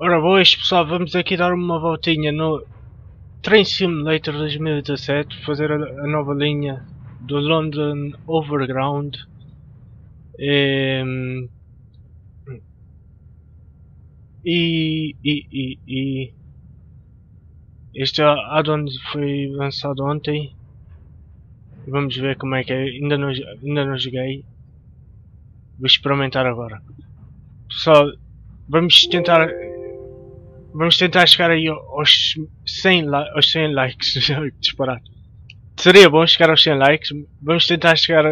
Ora boas pessoal, vamos aqui dar uma voltinha no Train Simulator 2017, fazer a, nova linha do London Overground. Ehm, E, e, e, e este add-on foi lançado ontem. Vamos ver como é que é. Ainda não, ainda não joguei. Vou experimentar agora. Pessoal, vamos tentar Vamos tentar chegar aí aos 100, aos 100 likes. Disparado. Seria bom chegar aos 100 likes. Vamos tentar chegar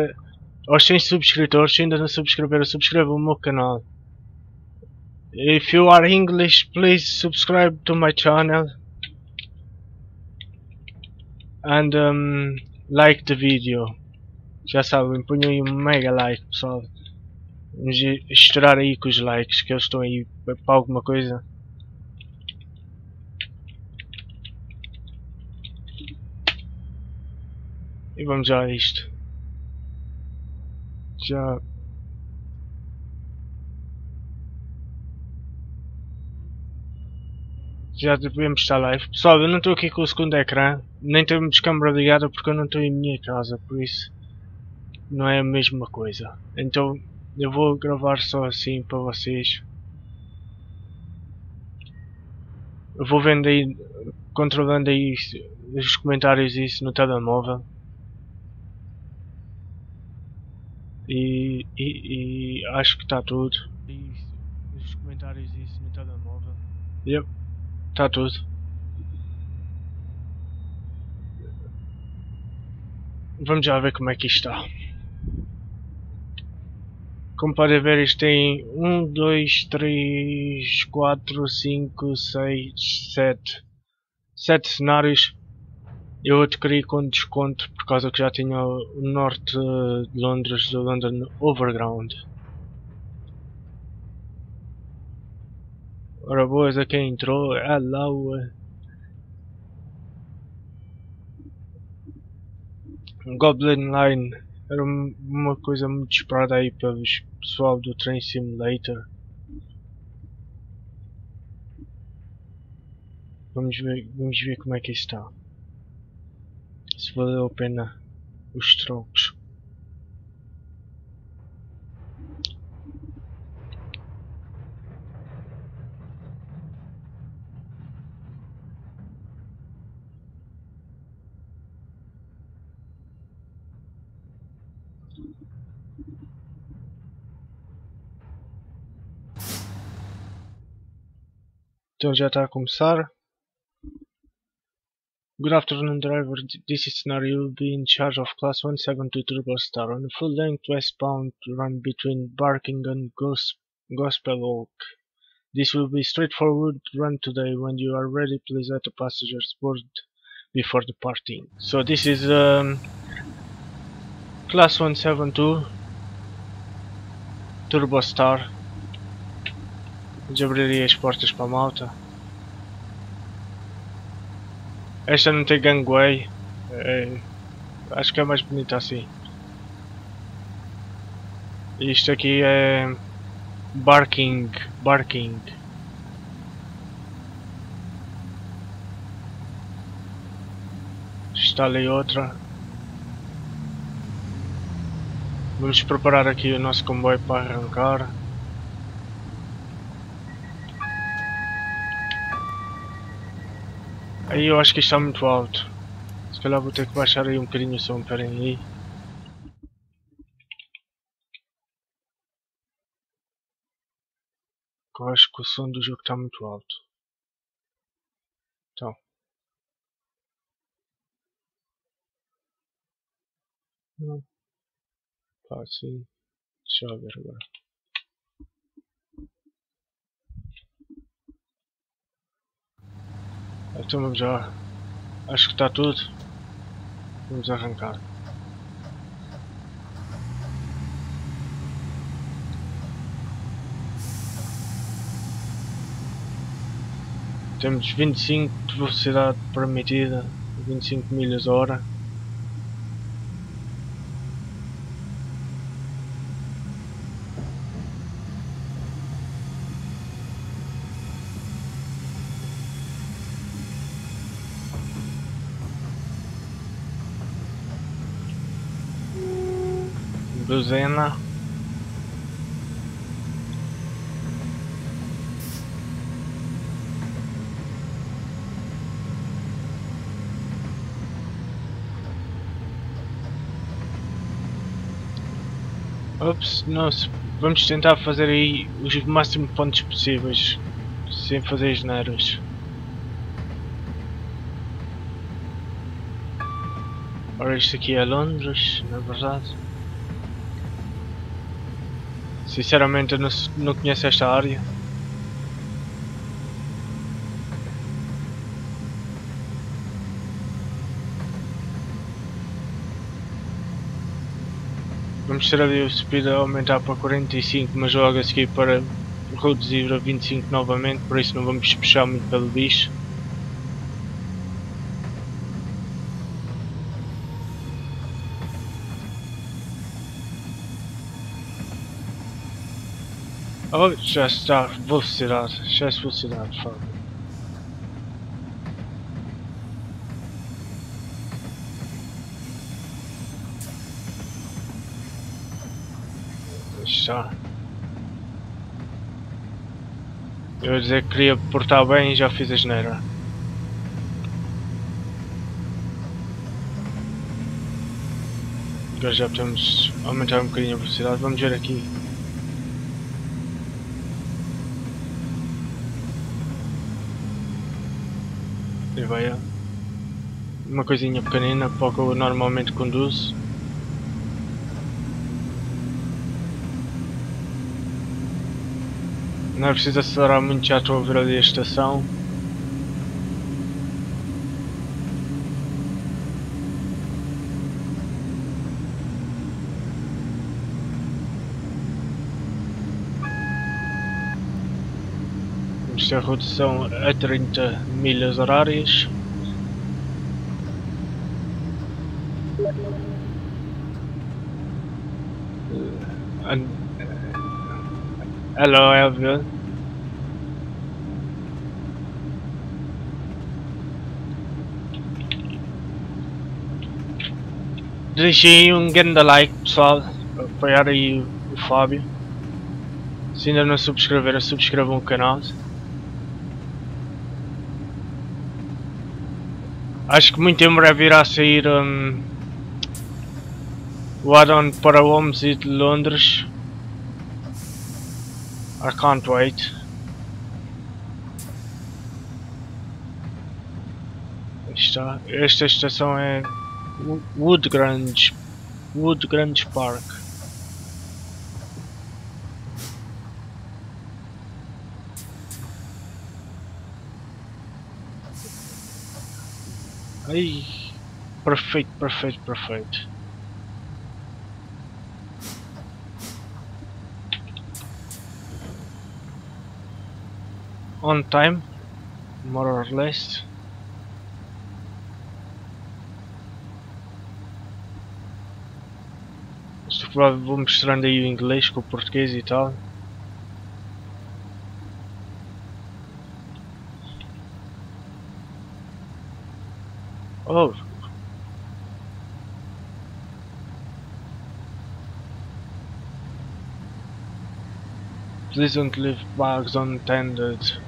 aos 100 subscritores. Se ainda não subscreveram, subscreva o meu canal. If you are English, please subscribe to my channel. And um, like the video. Já sabem, ponham aí um mega like, pessoal. Vamos estourar aí com os likes, que eles estão aí para alguma coisa. E vamos já a isto. Já. Já devemos estar live. Pessoal, eu não estou aqui com o segundo ecrã, nem temos câmera ligada porque eu não estou em minha casa, por isso não é a mesma coisa. Então eu vou gravar só assim para vocês. Eu vou vendo aí, controlando aí os comentários isso no telemóvel. E, e, e acho que está tudo. E nos comentários isso no telemóvel. Yep, está tudo. Vamos já ver como é que isto está. Como podem ver isto tem 1, 2, 3, 4, 5, 6, 7 7 cenários eu adquiri com desconto por causa que já tinha o norte de Londres do London Overground. Ora boas a quem entrou, hello. Goblin Line era uma coisa muito esperada aí pelo pessoal do Train Simulator. Vamos ver, vamos ver como é que está se valeu a pena os trocos. Então já está a começar. Good afternoon driver, this is Scenario. You will be in charge of Class 172 Turbostar on a full-length westbound run between Barking and Gospel Oak. This will be straightforward run today. When you are ready, please let the passengers board before departing. So this is um, Class 172 Turbostar. Já abriria as portas. Esta não tem gangway. É, acho que é mais bonita assim. Isto aqui é Barking. Barking. Está ali outra. Vamos preparar aqui o nosso comboio para arrancar. Aí eu acho que está muito alto. Se calhar vou ter que baixar aí um bocadinho o som, esperem aí. Eu acho que o som do jogo está muito alto. Então. Não. Tá assim. Deixa eu ver agora. Então vamos já. Acho que está tudo. Vamos arrancar. Temos 25 de velocidade permitida, 25 milhas hora. Duzena. Ops, não, vamos tentar fazer aí os máximos pontos possíveis, sem fazer geneiras. Ora, isto aqui é Londres, na verdade. Sinceramente eu não, não conheço esta área. Vamos ter ali o speed a aumentar para 45, mas logo a seguir para reduzir a 25 novamente, por isso não vamos puxar muito pelo bicho. Oh, já está velocidade, excesso de velocidade, Fábio. Já. Eu ia dizer que queria portar bem e já fiz a geneira. Agora já podemos aumentar um bocadinho a velocidade. Vamos ver aqui. E vai uma coisinha pequenina para o que eu normalmente conduzo. Não é preciso acelerar muito, já estou a ver ali a estação. Esta redução a 30 milhas horárias. Hello, Elvio. Deixem um grande like pessoal, para apoiar aí o Fábio. Se ainda não subscreveram, subscrevam o canal. Acho que muito em breve irá sair um, o add-on para Homes de Londres. I can't wait. Está. Esta estação é Woodgrange, Woodgrange Park. Ai, perfeito, perfeito, perfeito. On time, more or less. Vou mostrando aí o inglês com o português e tal. Oh. Please don't leave bags untended.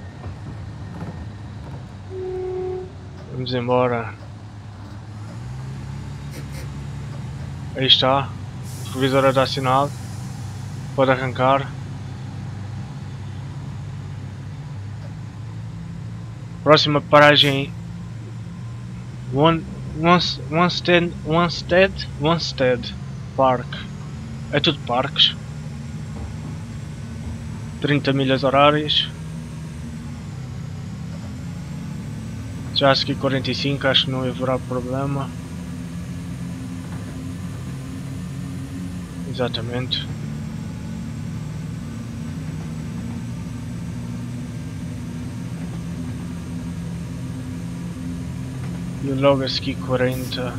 Vamos embora. Aí está. O visor a dar sinal. Pode arrancar. Próxima paragem One, once, Onstead, Onstead, Onstead Park. É tudo parques. 30 milhas horárias. Já segui 45, acho que não haverá problema. Exatamente. E logo a seguir 40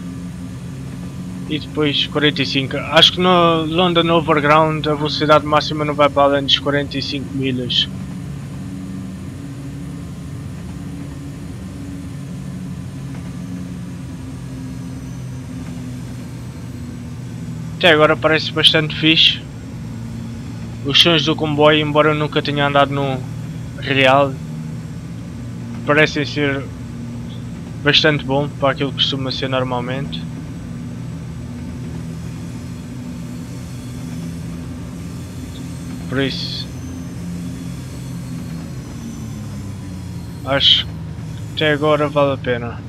e depois 45 acho que no London Overground a velocidade máxima não vai para além dos 45 milhas. Até agora parece bastante fixe. Os sons do comboio, embora eu nunca tenha andado no real, parecem ser bastante bom para aquilo que costuma ser normalmente. Por isso acho que até agora vale a pena.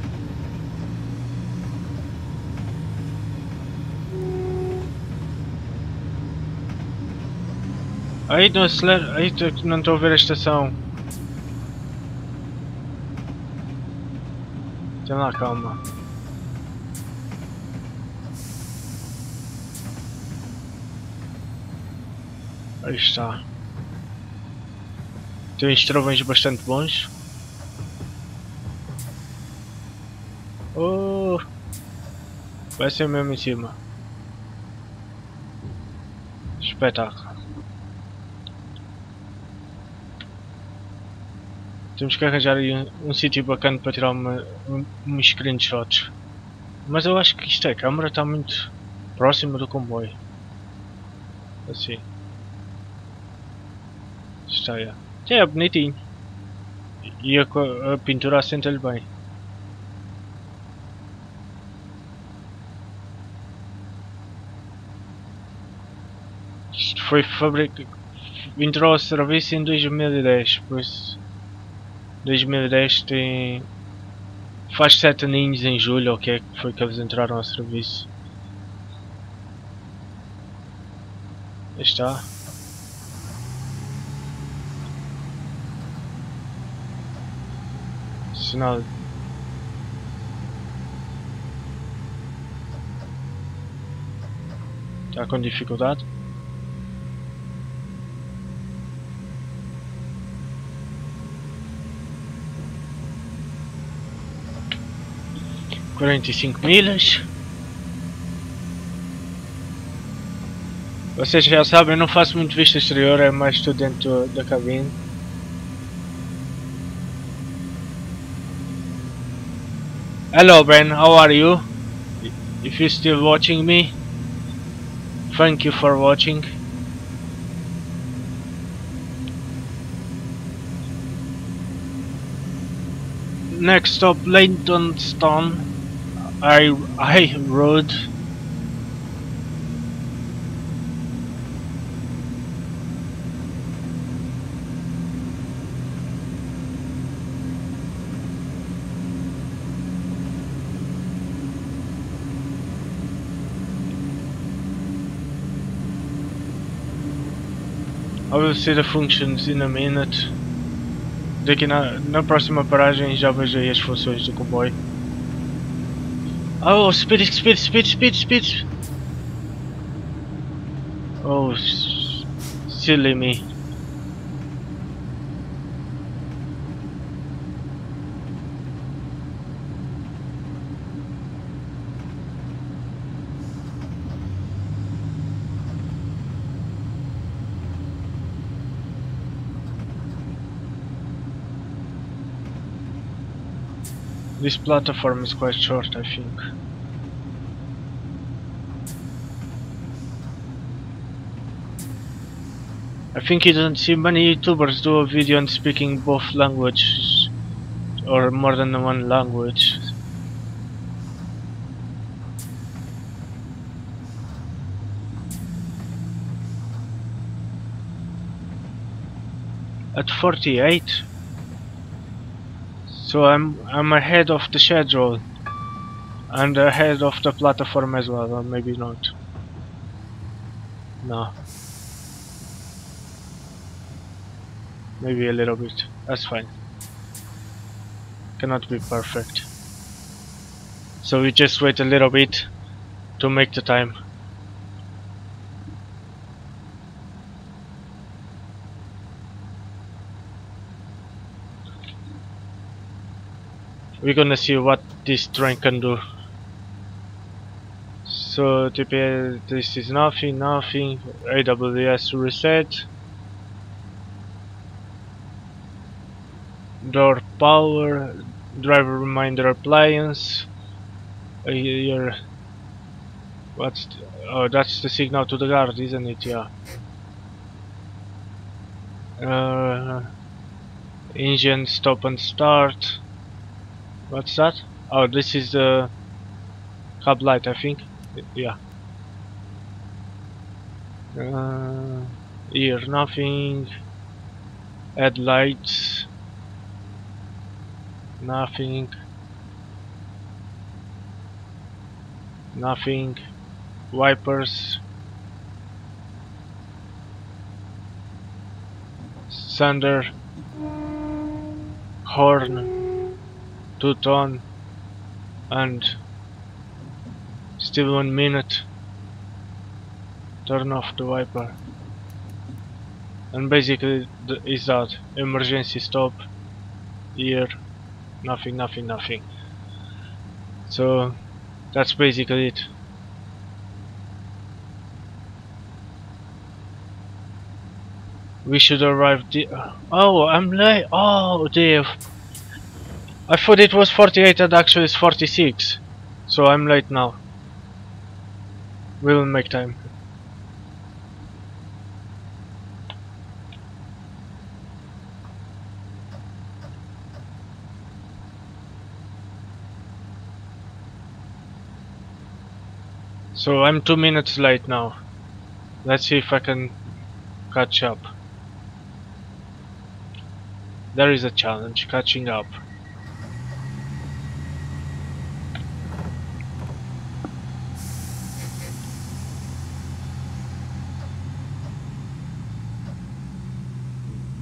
Aí não acelera, aí não estou a ver a estação. Tem lá, calma. Aí está. Tem uns trovões bastante bons. Oh! Vai ser mesmo em cima. Espetáculo. Temos que arranjar aí um, um sítio bacana para tirar uma, um, uns screenshots. Mas eu acho que isto é, a câmera está muito próxima do comboio. Assim. Está é. É bonitinho. E a, a pintura assenta-lhe bem. Isto foi fabricado. Entrou ao serviço em 2010, por isso 2010 tem. faz 7 aninhos em julho, ou que é que foi que eles entraram ao serviço. Aí está. Sinal. Está com dificuldade? Quarenta e cinco milhas. Vocês já sabem, eu não faço muito vista exterior, é mais tudo dentro da cabine. Hello Ben, how are you? If you're still watching me, thank you for watching. Next stop, Stone. I I rode I will see the functions in a minute. Daqui na, na próxima paragem já vejo as funções do comboio. Oh, speed, speed, speed, speed, speed. Oh, silly me. This platform is quite short, I think. I think you don't see many YouTubers do a video on speaking both languages or more than one language. At 48 so I'm I'm ahead of the schedule and ahead of the platform as well, or maybe not. No. Maybe a little bit. That's fine. Cannot be perfect. So we just wait a little bit to make the time. We're gonna see what this train can do so TP this is nothing nothing AWS reset door power driver reminder appliance here what's Oh, that's the signal to the guard, isn't it? Yeah. Uh, engine stop and start. What's that? Oh, this is the hub light, I think. Yeah. Uh, here, nothing. Headlights. Nothing. Nothing. Wipers. Sander. Horn. Two ton. And still one minute. Turn off the wiper. And basically is that emergency stop here nothing nothing nothing so that's basically it we should arrive oh I'm late oh dear I thought it was 48 and actually it's 46 so I'm late now we will make time So I'm two minutes late now. Let's see if I can catch up. There is a challenge, catching up.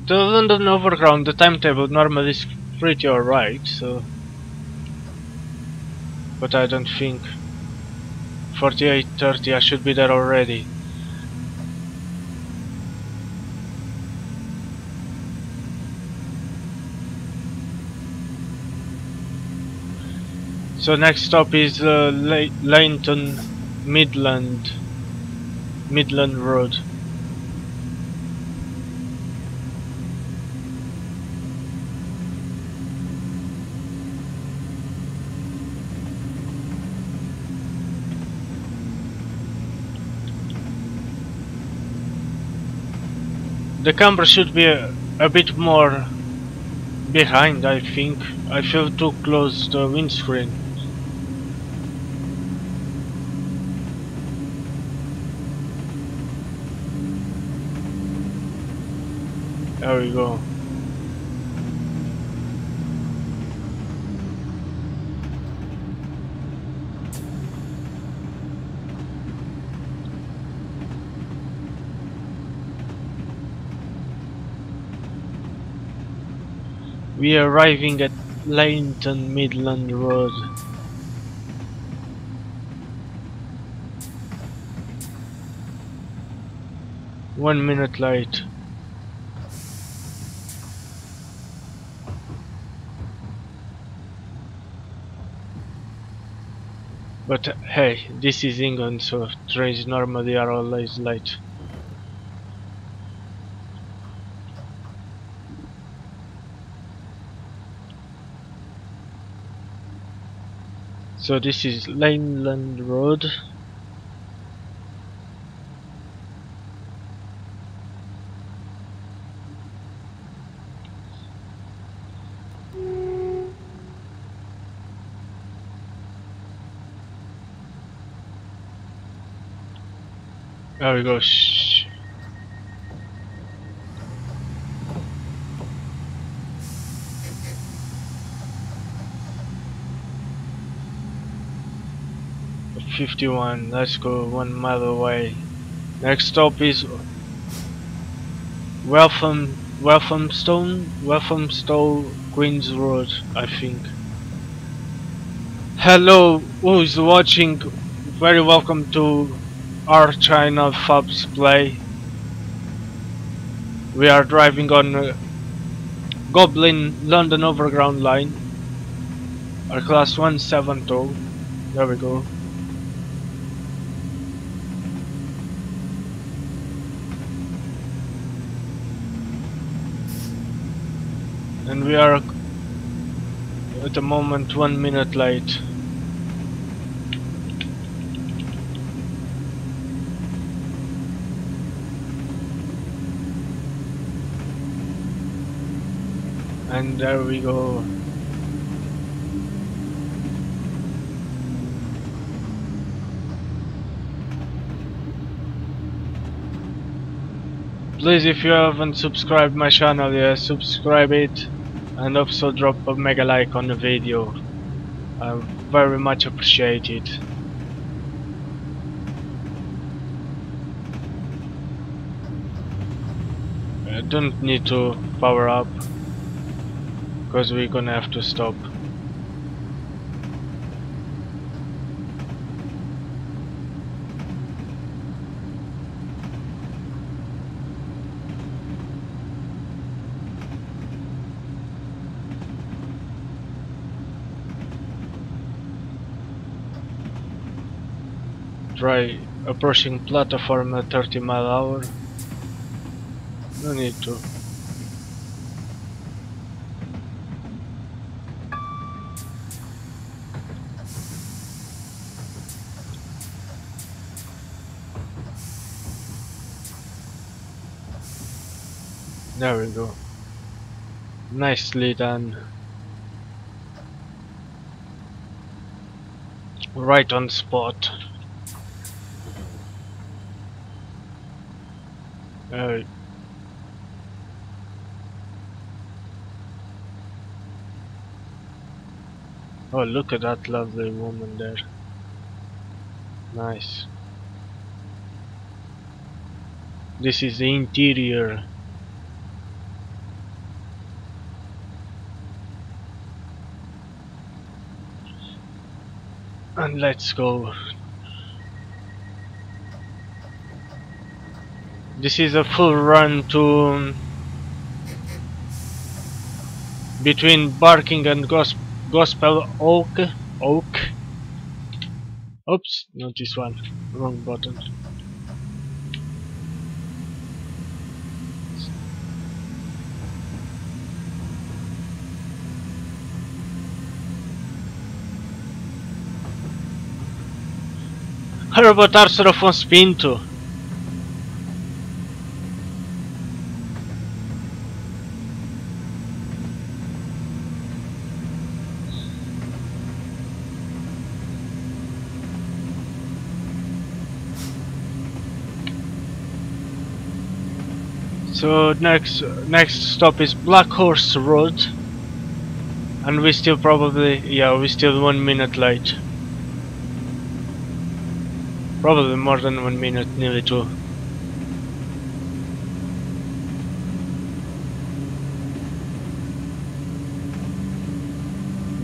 The London Overground, the timetable normally is pretty alright, so... But I don't think 48.30, I should be there already. So next stop is uh, Leyton Midland Midland Road. The camera should be a, a bit more behind, I think. I feel too close to the windscreen. There we go. We are arriving at Leyton Midland Road. One minute late. But hey, this is England, so trains normally are always late. So this is Leyland Road. There we go. 51 let's go one mile away. Next stop is Welcome Walthamstow Walthamstow Queens Road I think. Hello who's watching? Very welcome to our China Fabs play. We are driving on uh, Goblin London Overground line our class 170 there we go and we are at the moment one minute late. And there we go. Please if you haven't subscribed my channel yet, yeah, subscribe it and also drop a mega like on the video. I very much appreciate it. I don't need to power up because we're gonna have to stop. Try approaching platform at 30 mile hour. No need to. There we go. Nicely done. Right on spot. Uh, oh, look at that lovely woman there. Nice. This is the interior. And let's go. This is a full run to um, between Barking and Gos Gospel Oak. Oak. Oops, not this one. Wrong button. Sr. Afonso Pinto. So next next stop is Blackhorse Road. And we still probably yeah we still one minute late. Probably more than one minute nearly two.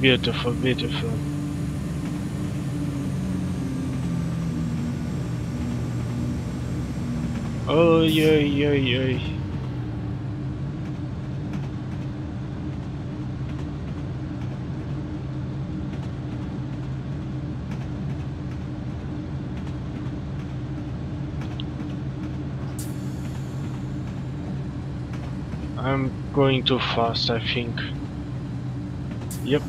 Beautiful beautiful. Oh yeah yeah yeah I'm going too fast, I think. Yep.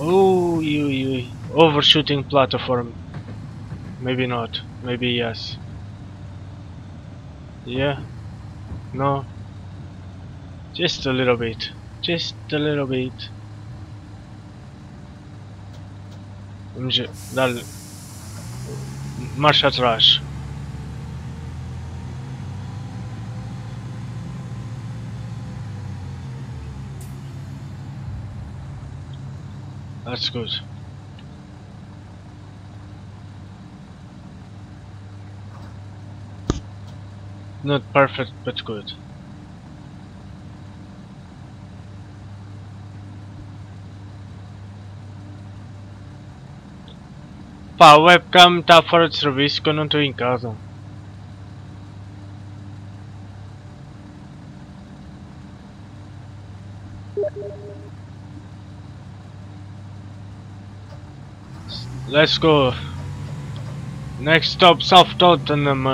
Oh, you, you, overshooting platform. Maybe not. Maybe yes. Yeah. No. Just a little bit. Just a little bit. Vamos marcha atrás. That's good. Not perfect, but good. Pá, a webcam está fora de serviço que eu não estou em casa. Let's go. Next stop South Tottenham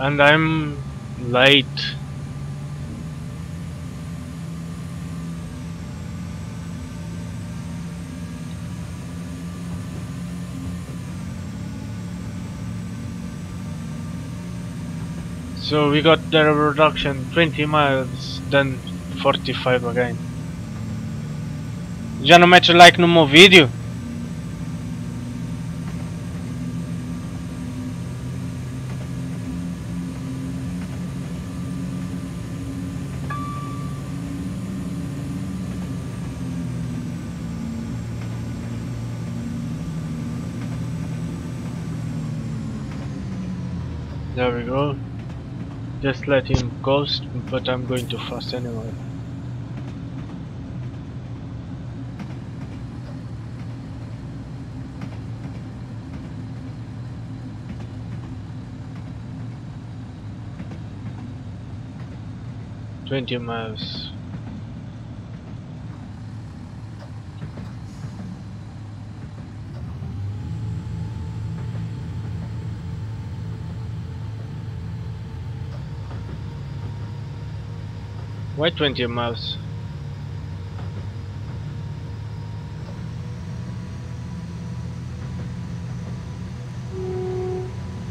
and I'm late. So we got the reduction 20 miles, then 45 again. Já não mete like no meu vídeo? There we go. Just let him ghost, but I'm going too fast anyway. Twenty miles. Why 20 miles?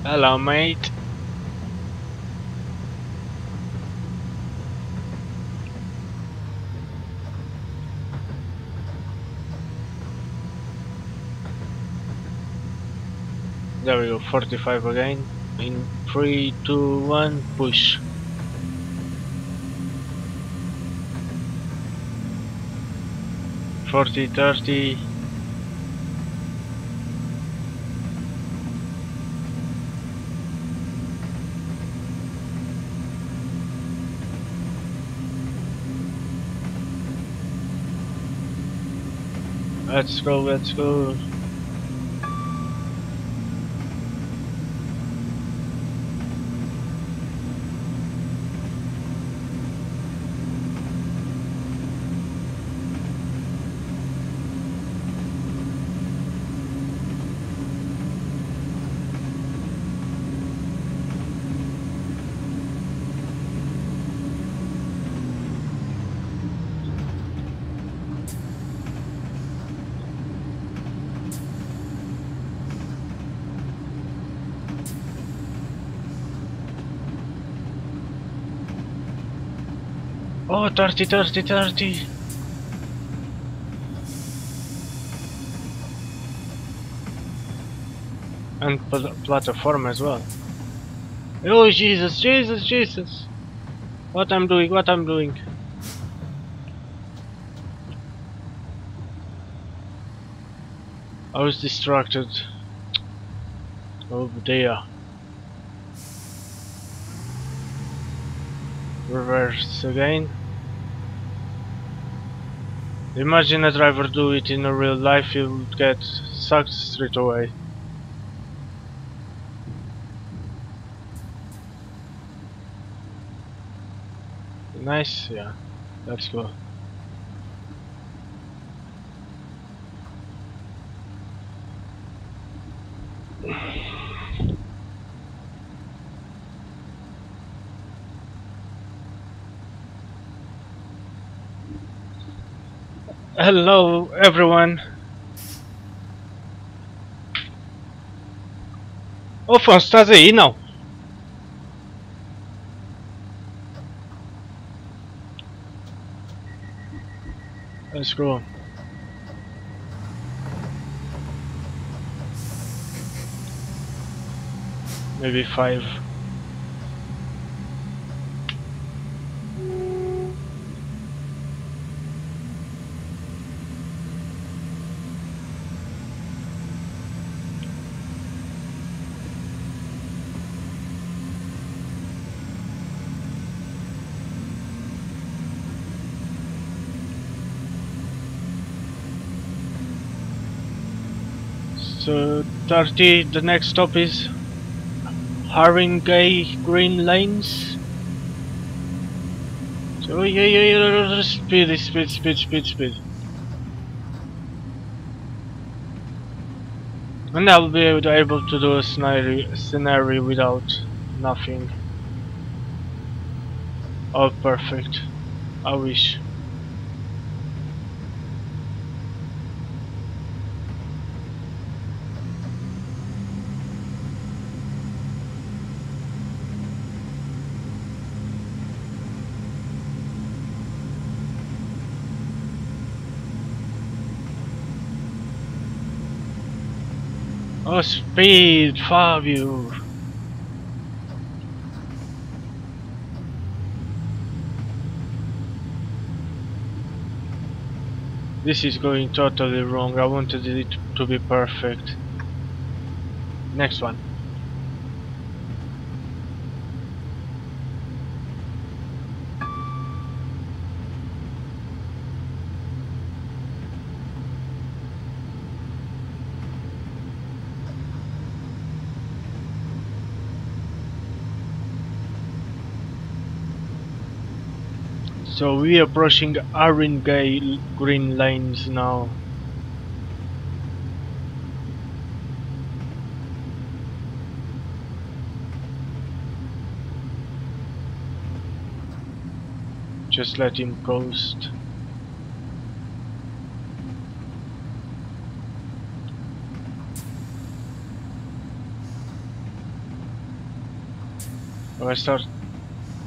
Hello mate. There we go, 45 again. In 3, 2, 1, push. Forty, thirty. Let's go, let's go. Oh, 30, 30, 30. And pl platform as well. Oh, Jesus, Jesus, Jesus. What I'm doing, what I'm doing. I was distracted. Over there. Reverse again. Imagine a driver do it in a real life, he would get sucked straight away. Nice, yeah. Let's go. Hello everyone. Ô Afonso, estás aí? Não. Ah, Let's go. Maybe five. 30, the next stop is Haringey Green Lanes. So yeah, yeah, yeah, speed, speed, speed, speed, speed. And I'll be able to do a scenario, scenario without nothing. Oh, perfect. I wish. Oh, speed, Fabio! This is going totally wrong. I wanted it to be perfect. Next one. So we are approaching Haringey Green Lanes now. Just let him coast. I start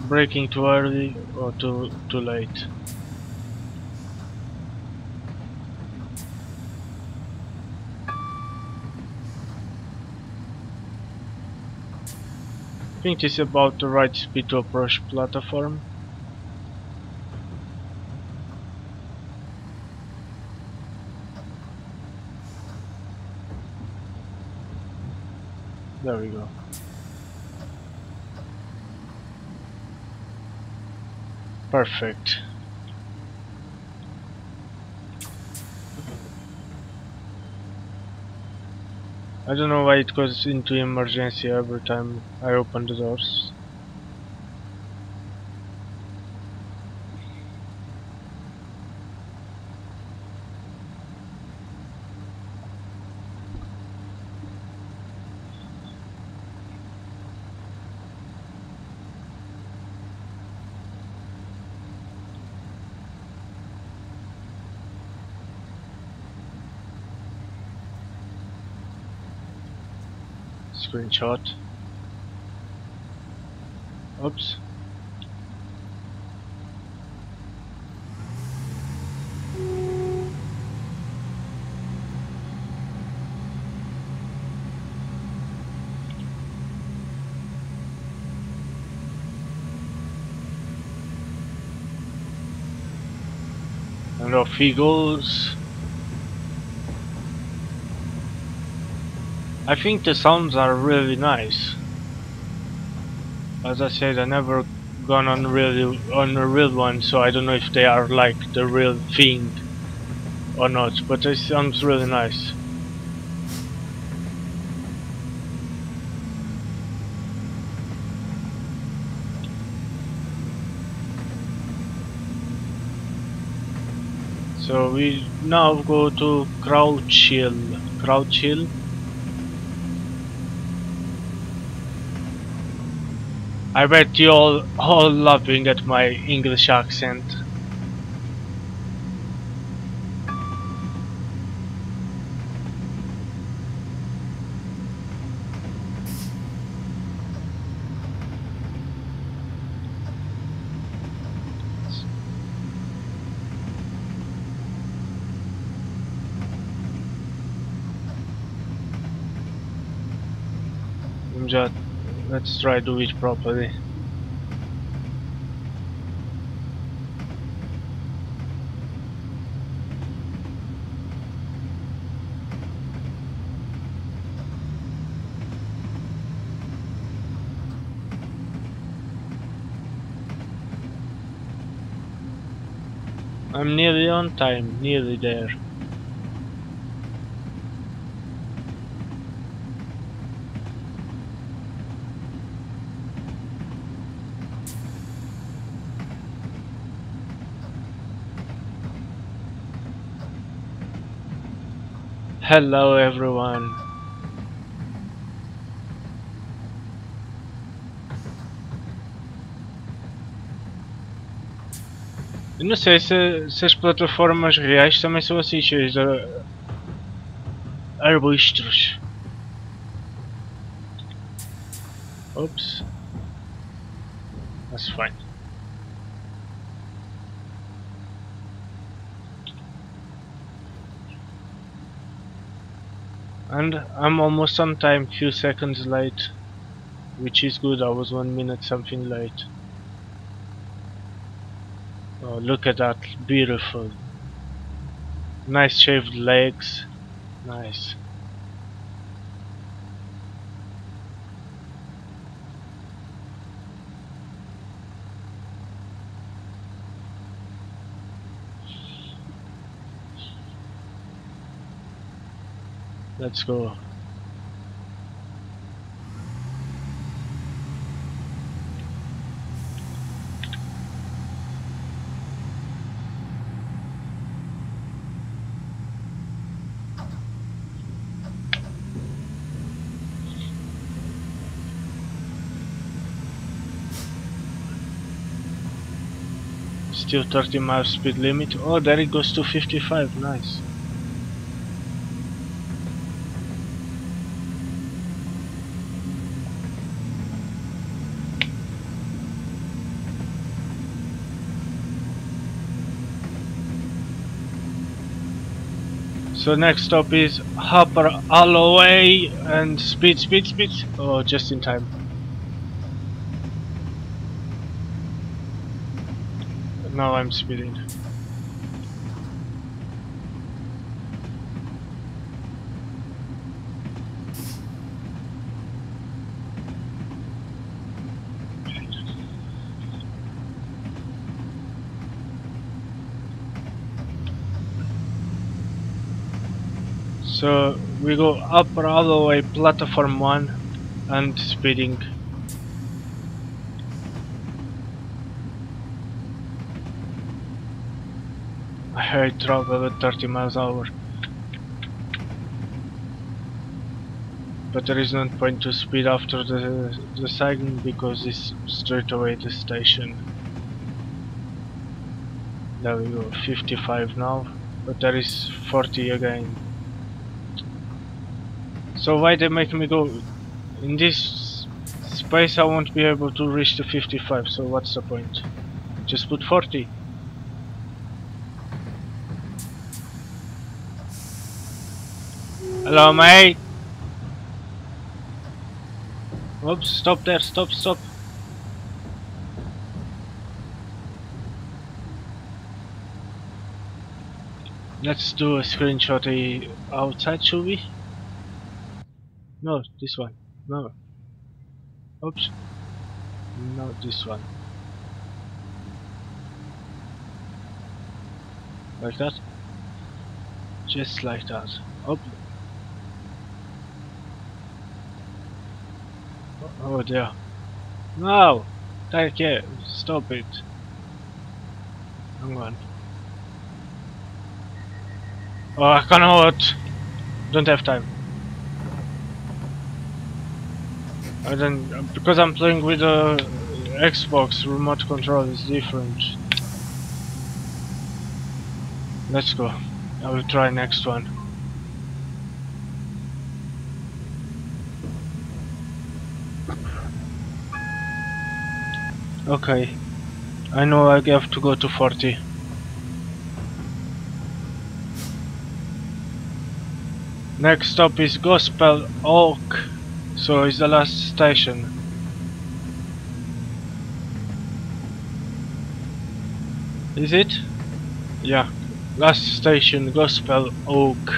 braking too early or too too late. I think it's about the right speed to approach platform. There we go. Perfect. I don't know why it goes into emergency every time I open the doors. Screenshot. Oops. And off he I think the sounds are really nice. As I said, I never gone on really on a real one, so I don't know if they are like the real thing or not. But it sounds really nice. So we now go to Crouch Hill. Crouch Hill. I bet you all all laughing at my English accent. Just let's try do it properly. I'm nearly on time, nearly there. Hello everyone. Eu não sei se, se as plataformas reais também são assim cheias de arbustos. Oops. That's fine. And I'm almost on time, few seconds late. Which is good, I was one minute something late. Oh, look at that, beautiful. Nice shaved legs. Nice. Let's go. Still 30 miles speed limit. Oh, there it goes to 55. Nice. So next stop is Upper Holloway and speed, speed, speed. Oh, just in time. Now I'm speeding. So we go up all the way platform 1 and speeding. I heard travel at 30 miles hour. But there is no point to speed after the, the siren because it's straight away the station. There we go, 55 now, but there is 40 again. So why they make me go? In this space I won't be able to reach the 55 so what's the point? Just put 40 hello mate. Oops stop there stop stop. Let's do a screenshot outside should we no, this one. No. Oops. No, this one. Like that? Just like that. Oh. Oh dear. No! Take it! Stop it! Hang on. Oh, I cannot! Don't have time. And then, because I'm playing with the Xbox, remote control is different. Let's go. I will try next one. Okay. I know I have to go to 40. Next stop is Gospel Oak. So it's the last station. Is it? Yeah. Last station, Gospel Oak.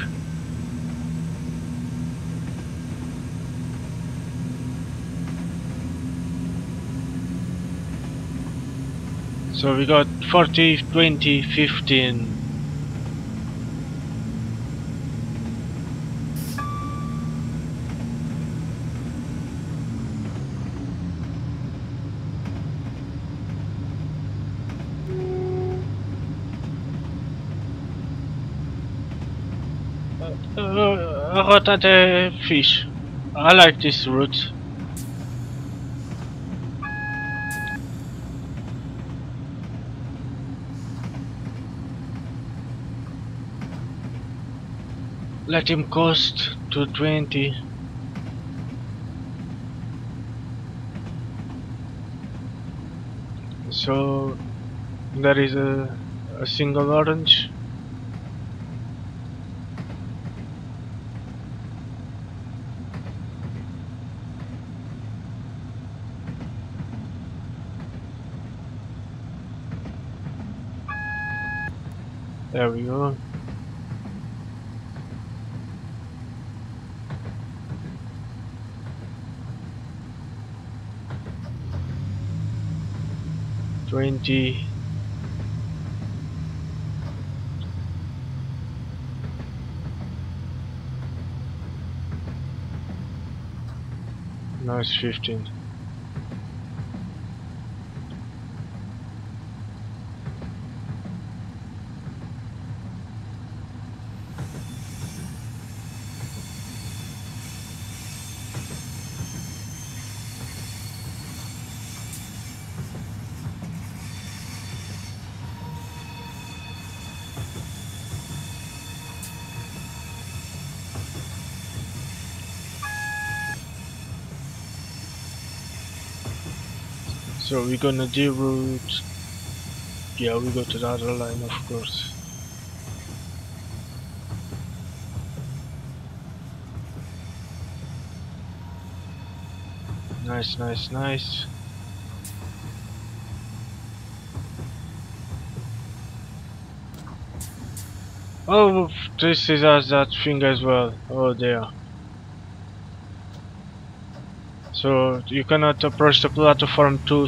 So we got 40, 20, 15. Uh, rota de fish. I like this route. Let him cost to 20. So there is a, a single orange There we go. Twenty. It's fifteen. So we're gonna deroute. Yeah, we go to the other line, of course. Nice, nice, nice. Oh, this is us that thing as well. Oh dear. So you cannot approach the platform too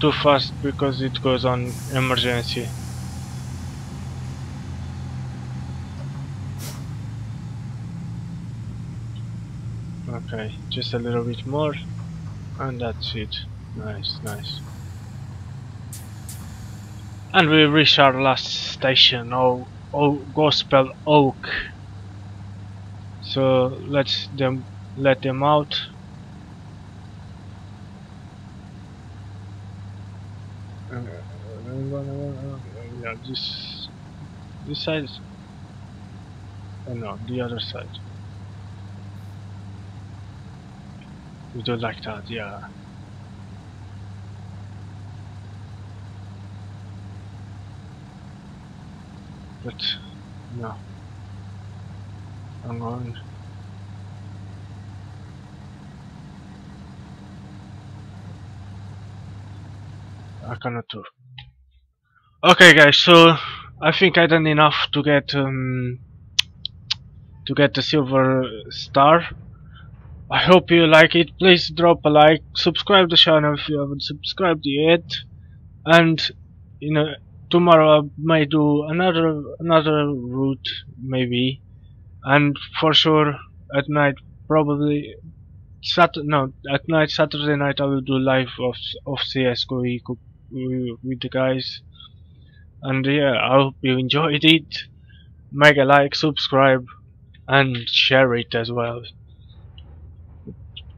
too fast because it goes on emergency. Okay, just a little bit more and that's it. Nice, nice. And we reach our last station, oh, oh Gospel Oak. So let's them let them out. Uh, yeah, this this side. Oh no, the other side. We do like that, yeah. But no I'm going I cannot do. Okay guys, so I think I done enough to get um, to get the silver star. I hope you like it. Please drop a like, subscribe the channel if you haven't subscribed yet, and you know tomorrow I may do another another route maybe, and for sure at night probably Sat no at night Saturday night I will do live of of CS:GO with the guys. And yeah, I hope you enjoyed it. Make a like, subscribe, and share it as well.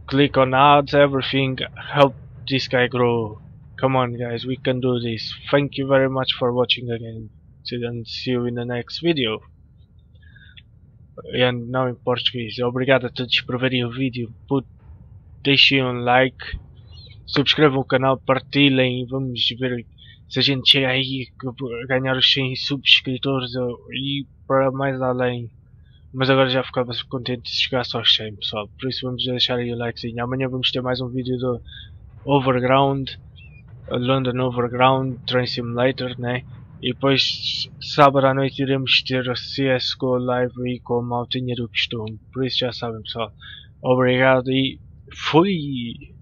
Click on ads, everything. Help this guy grow. Come on, guys, we can do this. Thank you very much for watching again. And see you in the next video. and now in Portuguese Obrigado a todos por verem o vídeo. Put, deixem um like subscrevam o canal, partilhem, vamos ver se a gente chega aí a ganhar os 100 subscritores e para mais além. Mas agora já ficava contente se chegasse aos 100 pessoal, por isso vamos deixar aí o likezinho. Amanhã vamos ter mais um vídeo do Overground, London Overground Train Simulator, né? E depois sábado à noite iremos ter a CSGO Live aí com a maltinha do costume. Por isso já sabem pessoal. Obrigado e fui!